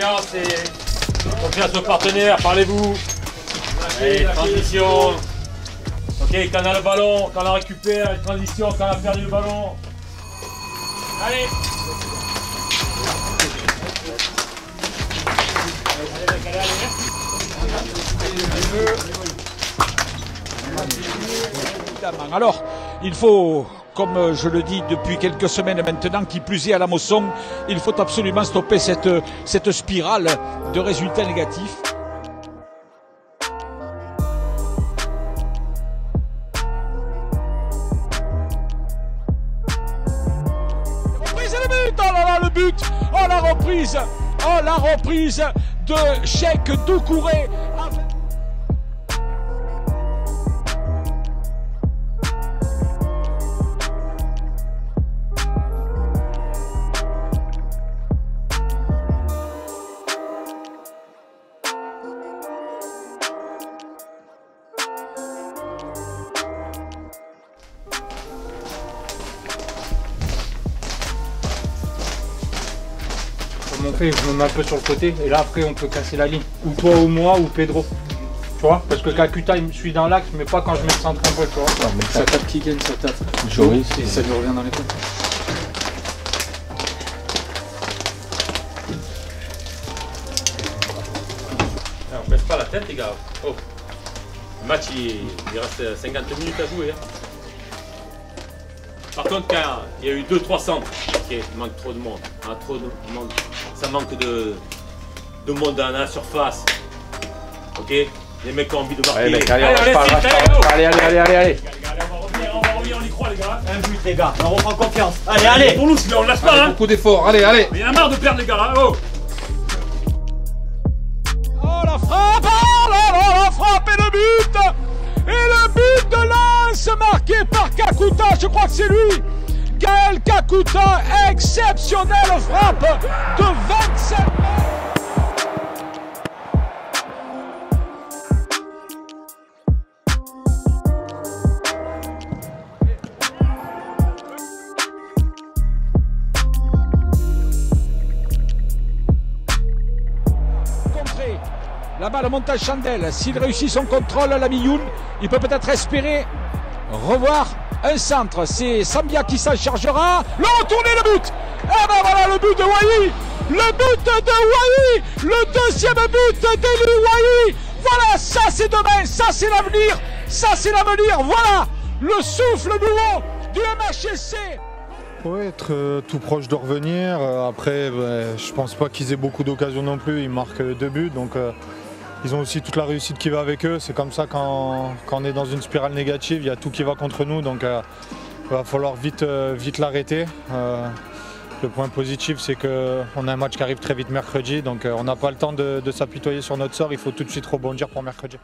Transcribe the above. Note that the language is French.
Confiance et confiance aux partenaires, parlez-vous. Allez, transition. Ok, quand on a le ballon, quand on la récupère, transition, quand on a perdu le ballon. Allez Alors, il faut, comme je le dis depuis quelques semaines maintenant, qui plus est à la Mosson, il faut absolument stopper cette, cette spirale de résultats négatifs. Reprise le but. Oh là là, le but. Oh la reprise. Oh la reprise de Cheikh Doucouré On fait, je me mets un peu sur le côté et là après on peut casser la ligne. Ou toi ou moi ou Pedro. Tu vois Parce que Kakuta il me suit dans l'axe mais pas quand je mets le centre un peu, tu vois. Ça tape qui gagne, ça tape. Joris, Et ça lui revient dans les côtes. Ah, On baisse pas la tête les gars. Oh. Le match il, il reste 50 minutes à jouer. hein. Par contre quand il y a eu 2-3 centres, ok, il manque trop de monde. hein, trop de monde. Ça manque de, de monde dans la surface. Ok Les mecs ont envie de marquer. Allez, mec, allez, on allez. Allez, allez, allez, allez, on va revenir, on va revenir, on y croit les gars. Un but les gars, on reprend confiance. Allez, allez Pour nous, on le lâche pas Allez, hein. beaucoup d'efforts, allez, allez. Mais il y en a marre de perdre les gars là. Oh Oh Kakuta, je crois que c'est lui Gaël Kakuta, exceptionnelle frappe de 27 mètres contrée. La balle monte à Chandel. S'il réussit son contrôle, la Youn, il peut peut-être espérer revoir un centre. C'est Sambia qui s'en chargera. Le retourné, le but Et ben voilà le but de Wai Le but de Wai Le deuxième but d'Eli Wai Voilà, ça c'est demain, ça c'est l'avenir, ça c'est l'avenir. Voilà le souffle nouveau du MHSC. Oui, être euh, tout proche de revenir. Euh, après, ben, je pense pas qu'ils aient beaucoup d'occasions non plus. Ils marquent deux buts, donc euh, ils ont aussi toute la réussite qui va avec eux. C'est comme ça quand, on est dans une spirale négative, il y a tout qui va contre nous, donc euh, il va falloir vite, euh, vite l'arrêter. Euh, le point positif, c'est qu'on a un match qui arrive très vite mercredi, donc on n'a pas le temps de s'apitoyer sur notre sort. Il faut tout de suite rebondir pour mercredi.